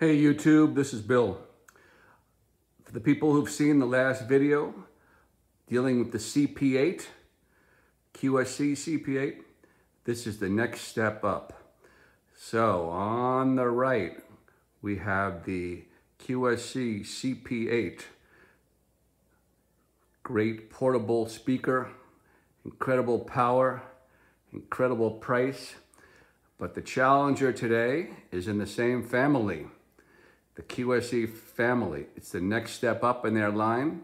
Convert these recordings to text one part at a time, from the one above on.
Hey YouTube, this is Bill. For the people who've seen the last video dealing with the CP8, QSC CP8, this is the next step up. So on the right, we have the QSC CP8. Great portable speaker, incredible power, incredible price. But the Challenger today is in the same family, the QSC family. It's the next step up in their line.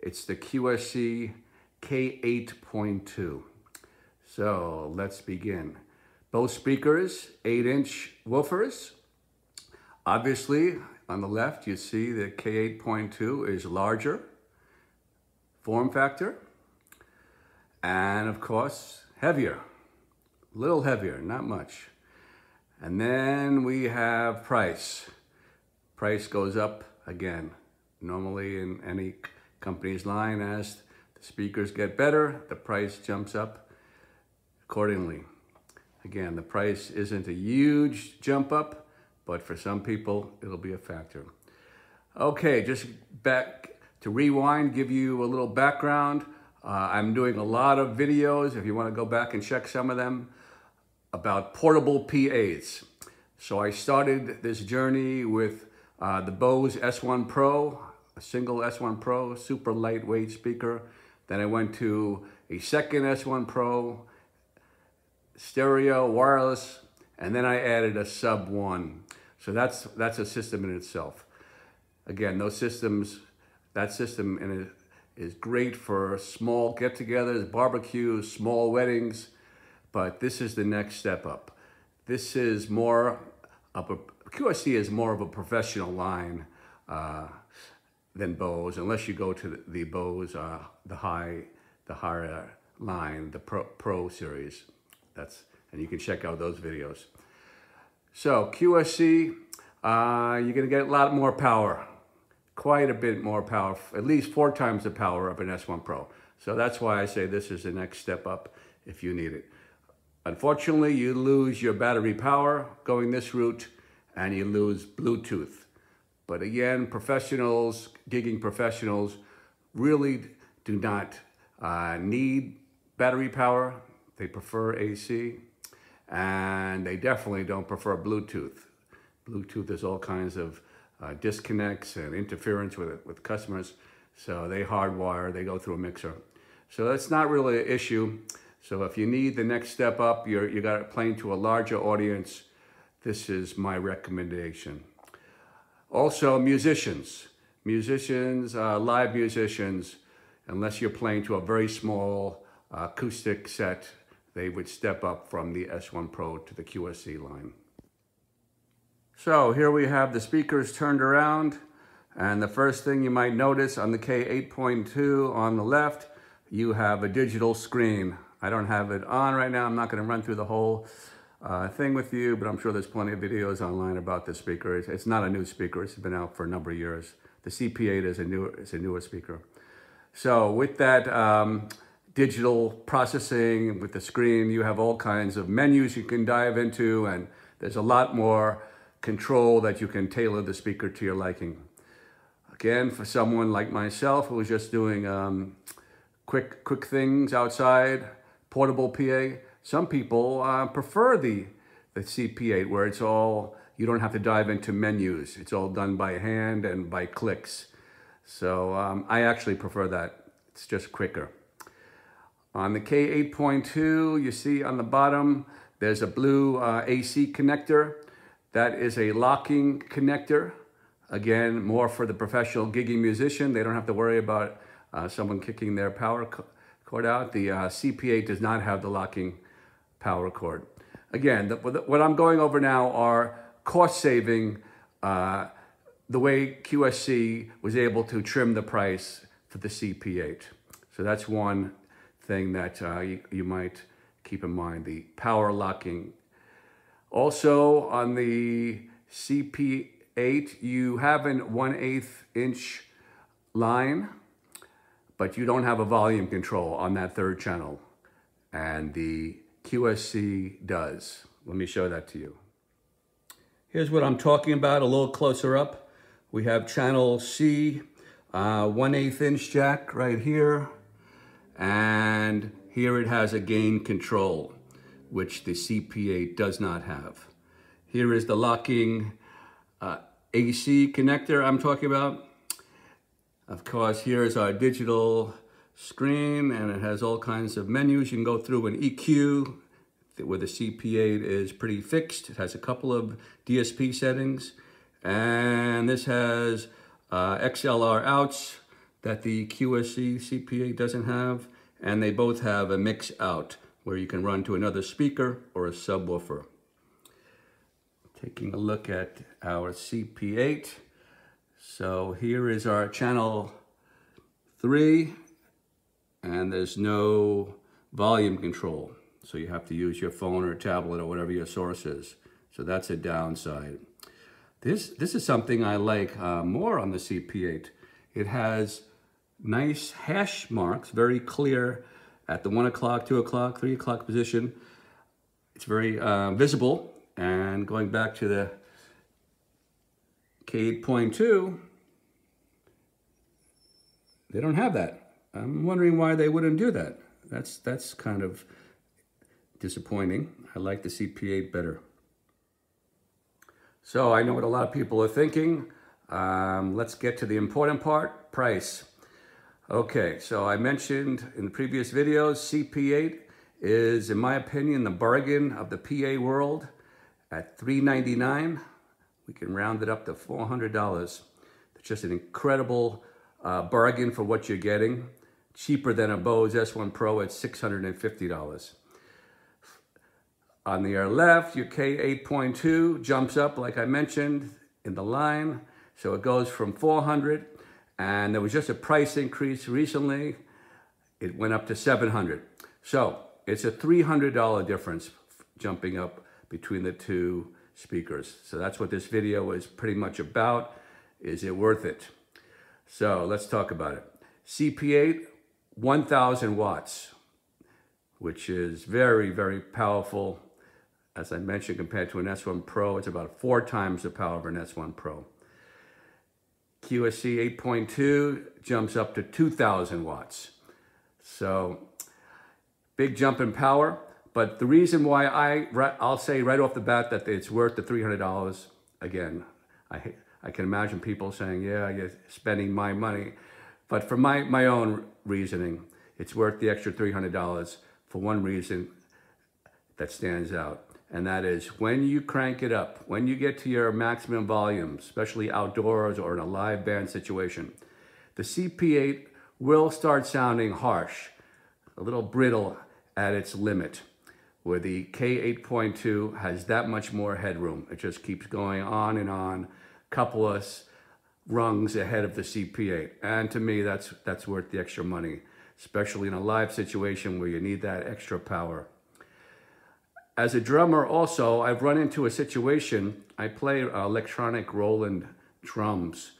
It's the QSC K8.2. So let's begin. Both speakers, 8-inch woofers. Obviously, on the left, you see the K8.2 is larger form factor, and of course, heavier. A little heavier, not much. And then we have price. Price goes up again. Normally in any company's line, as the speakers get better, the price jumps up accordingly. Again, the price isn't a huge jump up, but for some people, it'll be a factor. Okay, just back to rewind, give you a little background. Uh, I'm doing a lot of videos, if you wanna go back and check some of them, about portable PAs. So I started this journey with uh, the Bose S1 Pro, a single S1 Pro, super lightweight speaker. Then I went to a second S1 Pro, stereo, wireless, and then I added a sub one. So that's, that's a system in itself. Again, those systems, that system in is great for small get-togethers, barbecues, small weddings, but this is the next step up. This is more of a, QSC is more of a professional line uh, than Bose, unless you go to the, the Bose, uh, the high, the higher line, the Pro, Pro series. That's, and you can check out those videos. So QSC, uh, you're gonna get a lot more power, quite a bit more power, at least four times the power of an S1 Pro. So that's why I say this is the next step up if you need it. Unfortunately, you lose your battery power going this route and you lose Bluetooth. But again, professionals, gigging professionals, really do not uh, need battery power. They prefer AC and they definitely don't prefer Bluetooth. Bluetooth is all kinds of uh, disconnects and interference with, with customers. So they hardwire, they go through a mixer. So that's not really an issue. So if you need the next step up, you're, you got playing to a larger audience, this is my recommendation. Also, musicians. Musicians, uh, live musicians, unless you're playing to a very small uh, acoustic set, they would step up from the S1 Pro to the QSC line. So here we have the speakers turned around. And the first thing you might notice on the K8.2 on the left, you have a digital screen. I don't have it on right now. I'm not going to run through the whole uh, thing with you, but I'm sure there's plenty of videos online about this speaker. It's, it's, not a new speaker. It's been out for a number of years. The CP8 is a newer, is a newer speaker. So with that um, digital processing with the screen, you have all kinds of menus you can dive into, and there's a lot more control that you can tailor the speaker to your liking. Again, for someone like myself who was just doing um, quick, quick things outside, portable PA. Some people uh, prefer the, the CP8 where it's all, you don't have to dive into menus. It's all done by hand and by clicks. So um, I actually prefer that. It's just quicker. On the K8.2, you see on the bottom, there's a blue uh, AC connector. That is a locking connector. Again, more for the professional gigging musician. They don't have to worry about uh, someone kicking their power cord out. The uh, CP8 does not have the locking power cord. Again, the, what I'm going over now are cost saving, uh, the way QSC was able to trim the price for the CP8. So that's one thing that uh, you, you might keep in mind, the power locking. Also on the CP8, you have an 1 8 inch line but you don't have a volume control on that third channel. And the QSC does. Let me show that to you. Here's what I'm talking about a little closer up. We have channel C, uh, 1 8 inch jack right here. And here it has a gain control, which the CP8 does not have. Here is the locking uh, AC connector I'm talking about. Of course, here is our digital screen and it has all kinds of menus. You can go through an EQ where the CP8 is pretty fixed. It has a couple of DSP settings and this has uh, XLR outs that the QSC CP8 doesn't have and they both have a mix out where you can run to another speaker or a subwoofer. Taking a look at our CP8. So here is our channel 3 and there's no volume control. So you have to use your phone or tablet or whatever your source is. So that's a downside. This, this is something I like uh, more on the CP8. It has nice hash marks, very clear at the 1 o'clock, 2 o'clock, 3 o'clock position. It's very uh, visible. And going back to the K8.2, they don't have that. I'm wondering why they wouldn't do that. That's, that's kind of disappointing. I like the CP8 better. So I know what a lot of people are thinking. Um, let's get to the important part, price. Okay, so I mentioned in the previous videos, CP8 is, in my opinion, the bargain of the PA world at 399. We can round it up to $400. It's just an incredible uh, bargain for what you're getting. Cheaper than a Bose S1 Pro at $650. On the air left, your K8.2 jumps up, like I mentioned, in the line. So it goes from 400 and there was just a price increase recently. It went up to 700. So it's a $300 difference jumping up between the two speakers. So that's what this video is pretty much about. Is it worth it? So let's talk about it. CP8, 1000 watts, which is very, very powerful. As I mentioned, compared to an S1 Pro, it's about four times the power of an S1 Pro. QSC 8.2 jumps up to 2000 watts. So big jump in power. But the reason why I, I'll say right off the bat that it's worth the $300, again, I, I can imagine people saying, yeah, you're spending my money. But for my, my own reasoning, it's worth the extra $300 for one reason that stands out and that is when you crank it up, when you get to your maximum volume, especially outdoors or in a live band situation, the CP8 will start sounding harsh, a little brittle at its limit, where the K8.2 has that much more headroom. It just keeps going on and on, couple of rungs ahead of the CP8. And to me, that's, that's worth the extra money, especially in a live situation where you need that extra power as a drummer also, I've run into a situation, I play electronic Roland drums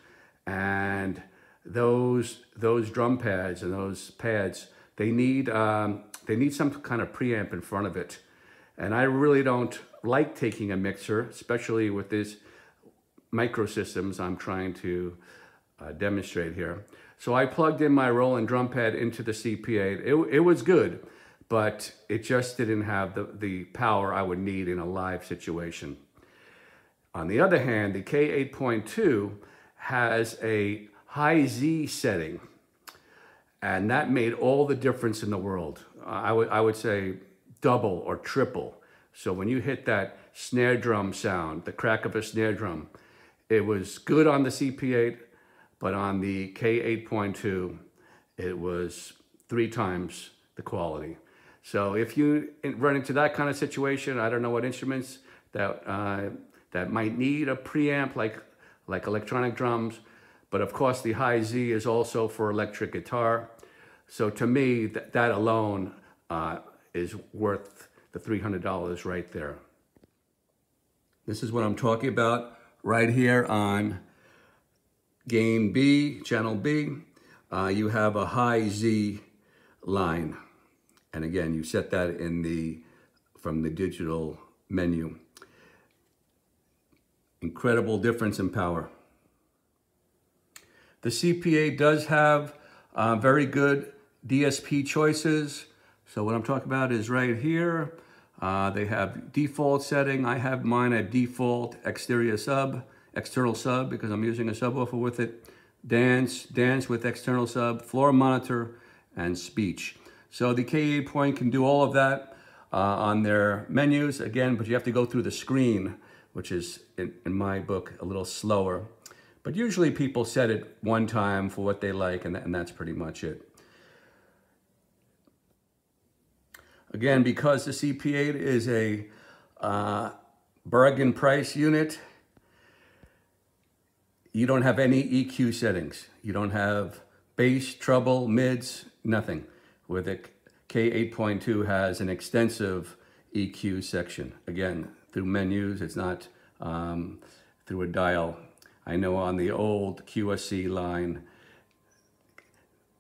and those, those drum pads and those pads, they need, um, they need some kind of preamp in front of it. And I really don't like taking a mixer, especially with these microsystems I'm trying to uh, demonstrate here. So I plugged in my Roland drum pad into the CP8. It, it was good but it just didn't have the, the power I would need in a live situation. On the other hand, the K8.2 has a high Z setting, and that made all the difference in the world. I would, I would say double or triple. So when you hit that snare drum sound, the crack of a snare drum, it was good on the CP8, but on the K8.2, it was three times the quality. So if you run into that kind of situation, I don't know what instruments that uh, that might need a preamp like like electronic drums, but of course the high Z is also for electric guitar. So to me, th that alone uh, is worth the $300 right there. This is what I'm talking about right here on gain B, channel B. Uh, you have a high Z line. And again, you set that in the from the digital menu. incredible difference in power. The CP8 does have uh, very good DSP choices. So what I'm talking about is right here. Uh, they have default setting. I have mine at default exterior sub, external sub because I'm using a subwoofer with it. Dance, dance with external sub, floor monitor, and speech. So the K8 point can do all of that uh, on their menus again, but you have to go through the screen, which is in, in my book a little slower. But usually people set it one time for what they like, and, and that's pretty much it. Again, because the CP8 is a uh, bargain price unit, you don't have any EQ settings. You don't have bass, treble, mids, nothing. Where the K8.2 has an extensive EQ section. Again, through menus, it's not um, through a dial I know on the old QSC line,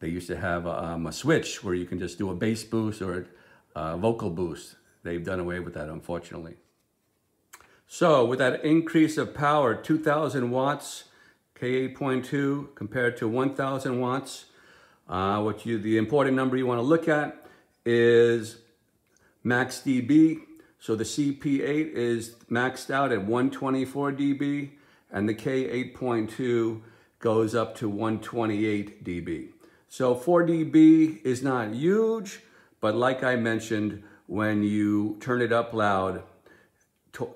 they used to have um, a switch where you can just do a bass boost or a vocal boost. They've done away with that, unfortunately. So with that increase of power, 2000 watts, K8.2 compared to 1000 watts, uh, what you, the important number you want to look at is max dB. So the CP8 is maxed out at 124 dB and the K8.2 goes up to 128 dB. So 4 dB is not huge, but like I mentioned, when you turn it up loud,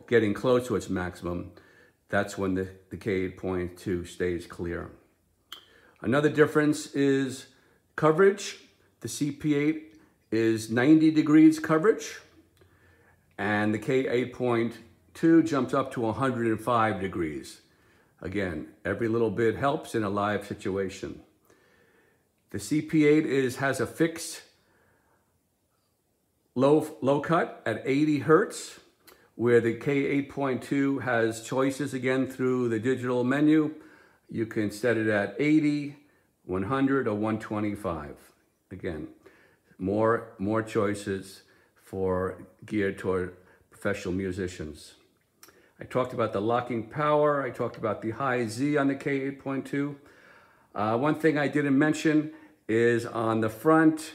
getting close to its maximum, that's when the, the K8.2 stays clear. Another difference is coverage. The CP8 is 90 degrees coverage, and the K8.2 jumps up to 105 degrees. Again, every little bit helps in a live situation. The CP8 is, has a fixed low, low cut at 80 Hertz, where the K8.2 has choices again through the digital menu. You can set it at 80, 100, or 125. Again, more, more choices for geared toward professional musicians. I talked about the locking power. I talked about the high Z on the K8.2. Uh, one thing I didn't mention is on the front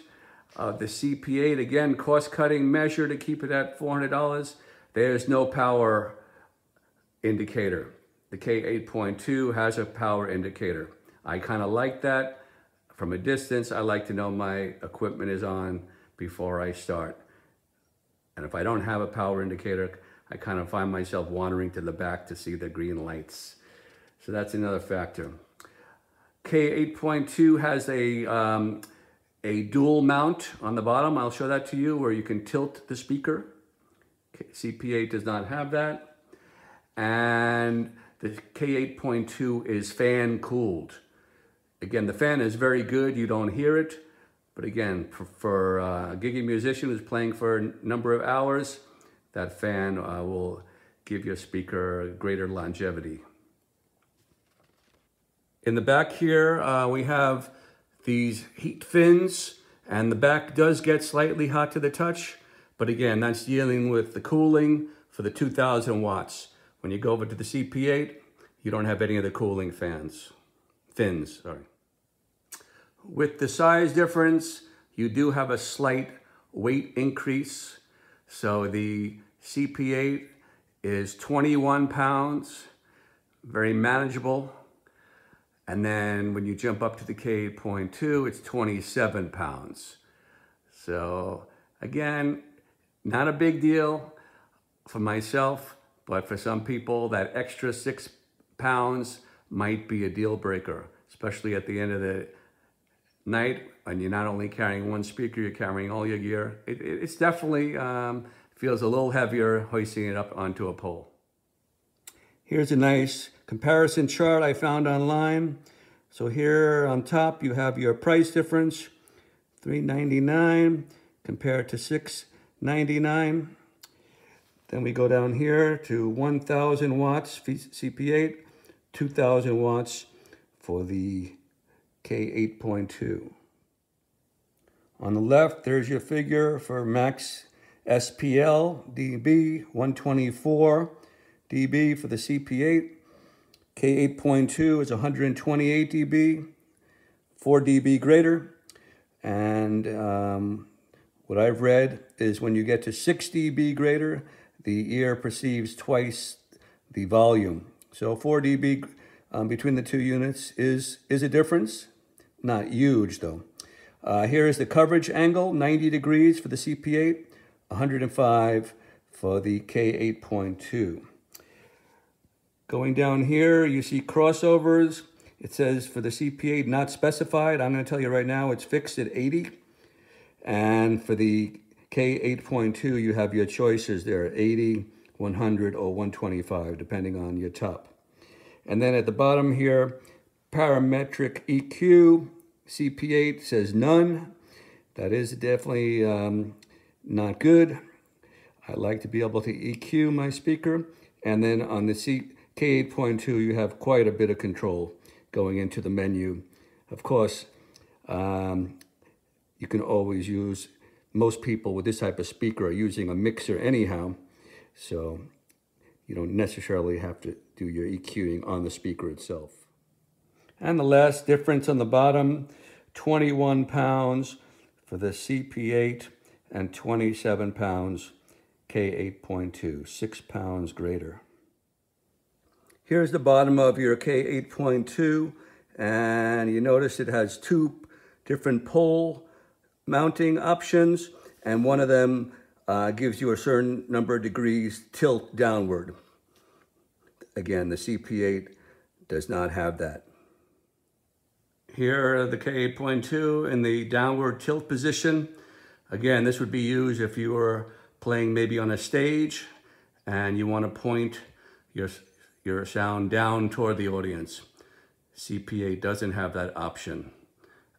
of the CP8, again, cost-cutting measure to keep it at $400. There's no power indicator. The K8.2 has a power indicator. I kind of like that. From a distance, I like to know my equipment is on before I start. And if I don't have a power indicator, I kind of find myself wandering to the back to see the green lights. So that's another factor. K8.2 has a, um, a dual mount on the bottom. I'll show that to you where you can tilt the speaker. CP8 does not have that. And the K8.2 is fan cooled. Again, the fan is very good. You don't hear it. But again, for, for uh, a gigging musician who's playing for a number of hours, that fan uh, will give your speaker greater longevity. In the back here, uh, we have these heat fins, and the back does get slightly hot to the touch, but again, that's dealing with the cooling for the 2000 watts. When you go over to the CP8, you don't have any of the cooling fans, fins, sorry. With the size difference, you do have a slight weight increase. So the CP8 is 21 pounds, very manageable. And then when you jump up to the K8.2, it's 27 pounds. So again, not a big deal for myself, but for some people, that extra six pounds might be a deal breaker, especially at the end of the night and you're not only carrying one speaker, you're carrying all your gear. It, it, it's definitely um, feels a little heavier hoisting it up onto a pole. Here's a nice comparison chart I found online. So here on top, you have your price difference, $3.99 compared to $6.99. Then we go down here to 1,000 watts CP8, 2,000 watts for the K8.2. On the left, there's your figure for max SPL DB 124 dB for the CP8. K8.2 is 128 dB, 4 dB greater. And um, what I've read is when you get to 6 dB greater, the ear perceives twice the volume. So 4 dB um, between the two units is, is a difference. Not huge though. Uh, here is the coverage angle, 90 degrees for the CP8, 105 for the K8.2. Going down here, you see crossovers. It says for the CP8 not specified. I'm going to tell you right now, it's fixed at 80. And for the K8.2, you have your choices there, 80, 100, or 125, depending on your top. And then at the bottom here, parametric EQ, CP8 says none. That is definitely um, not good. I like to be able to EQ my speaker. And then on the C K8.2, you have quite a bit of control going into the menu. Of course, um, you can always use, most people with this type of speaker are using a mixer anyhow. So you don't necessarily have to do your EQing on the speaker itself. And the last difference on the bottom, 21 pounds for the CP8 and 27 pounds K8.2, six pounds greater. Here's the bottom of your K8.2 and you notice it has two different pole mounting options and one of them uh, gives you a certain number of degrees tilt downward. Again, the CP8 does not have that. Here, are the K8.2 in the downward tilt position. Again, this would be used if you were playing maybe on a stage and you want to point your, your sound down toward the audience. CP8 doesn't have that option.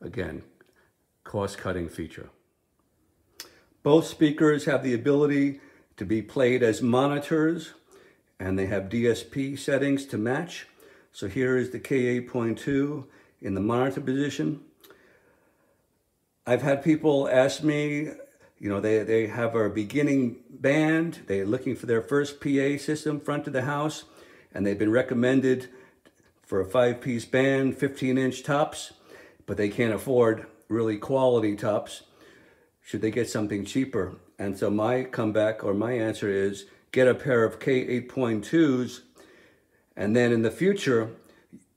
Again, cost-cutting feature. Both speakers have the ability to be played as monitors and they have DSP settings to match. So here is the K8.2 in the monitor position. I've had people ask me, you know, they, they have a beginning band, they're looking for their first PA system front of the house, and they've been recommended for a five-piece band, 15-inch tops, but they can't afford really quality tops. Should they get something cheaper? And so my comeback or my answer is get a pair of K8.2s, and then in the future,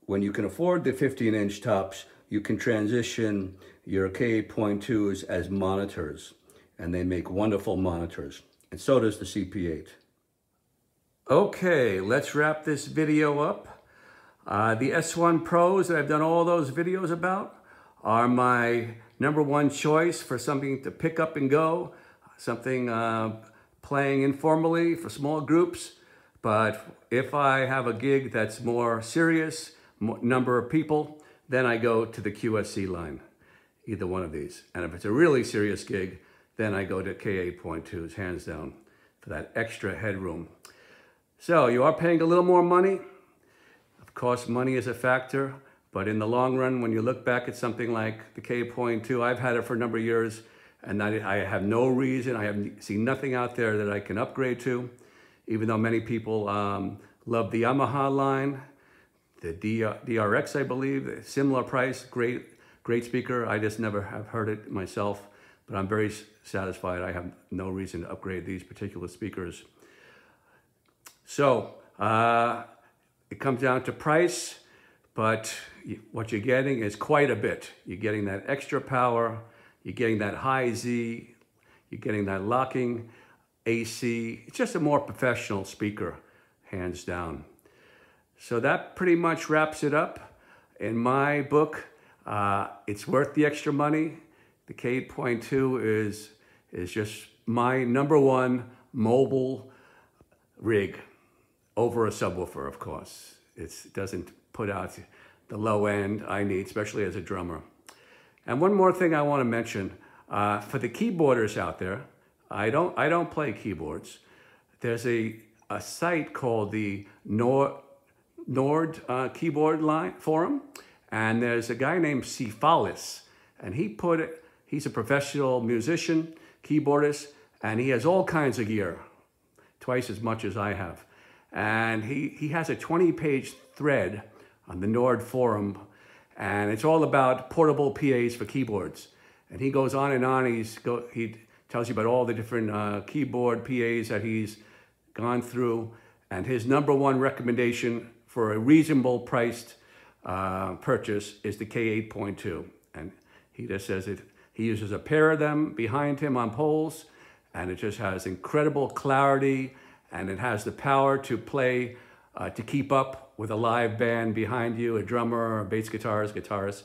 when you can afford the 15 inch tops, you can transition your K8.2s as monitors and they make wonderful monitors. And so does the CP8. Okay, let's wrap this video up. Uh, the S1 Pros that I've done all those videos about are my number one choice for something to pick up and go, something uh, playing informally for small groups. But if I have a gig that's more serious, number of people, then I go to the QSC line, either one of these. And if it's a really serious gig, then I go to K8.2s, hands down, for that extra headroom. So you are paying a little more money. Of course, money is a factor, but in the long run, when you look back at something like the K8.2, I've had it for a number of years, and I have no reason, I have seen nothing out there that I can upgrade to, even though many people um, love the Yamaha line, the DRX, I believe, similar price, great, great speaker. I just never have heard it myself, but I'm very satisfied. I have no reason to upgrade these particular speakers. So uh, it comes down to price, but what you're getting is quite a bit. You're getting that extra power, you're getting that high Z, you're getting that locking AC. It's just a more professional speaker, hands down. So that pretty much wraps it up. In my book, uh, it's worth the extra money. The K8.2 is, is just my number one mobile rig over a subwoofer, of course. It's, it doesn't put out the low end I need, especially as a drummer. And one more thing I want to mention, uh, for the keyboarders out there, I don't, I don't play keyboards. There's a, a site called the Nord, Nord uh, keyboard line forum, and there's a guy named Cefalis, and he put it, he's a professional musician, keyboardist, and he has all kinds of gear, twice as much as I have. And he, he has a 20 page thread on the Nord forum, and it's all about portable PAs for keyboards. And he goes on and on. He's go, he tells you about all the different uh, keyboard PAs that he's gone through. And his number one recommendation for a reasonable priced uh, purchase is the K8.2. And he just says it, he uses a pair of them behind him on poles, and it just has incredible clarity, and it has the power to play, uh, to keep up with a live band behind you, a drummer, a bass guitarist, guitarist.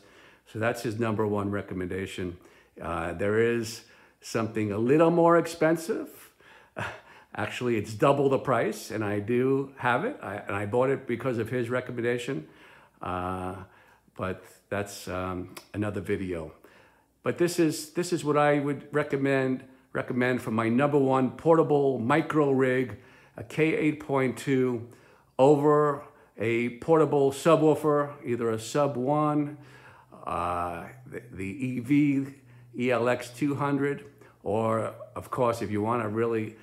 So that's his number one recommendation. Uh, there is something a little more expensive. Actually, it's double the price, and I do have it. I, and I bought it because of his recommendation. Uh, but that's um, another video. But this is this is what I would recommend recommend for my number one portable micro rig, a K8.2 over a portable subwoofer, either a Sub 1, uh, the, the EV ELX 200, or of course, if you want to really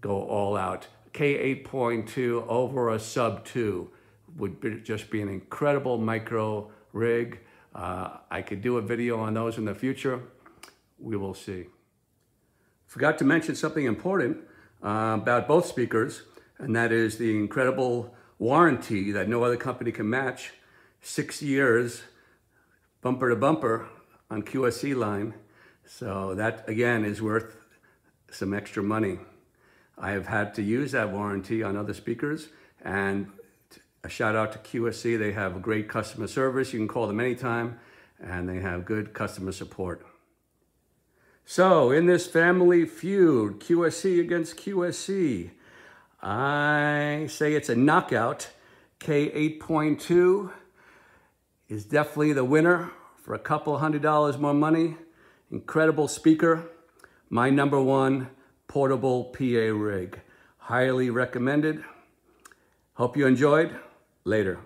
go all out, K8.2 over a Sub 2 would be, just be an incredible micro rig. Uh, I could do a video on those in the future. We will see. Forgot to mention something important uh, about both speakers, and that is the incredible warranty that no other company can match. Six years, bumper to bumper on QSC line. So that again is worth some extra money. I have had to use that warranty on other speakers and a shout out to QSC. They have great customer service. You can call them anytime and they have good customer support. So in this family feud, QSC against QSC, I say it's a knockout. K8.2 is definitely the winner for a couple hundred dollars more money. Incredible speaker. My number one portable PA rig. Highly recommended. Hope you enjoyed. Later.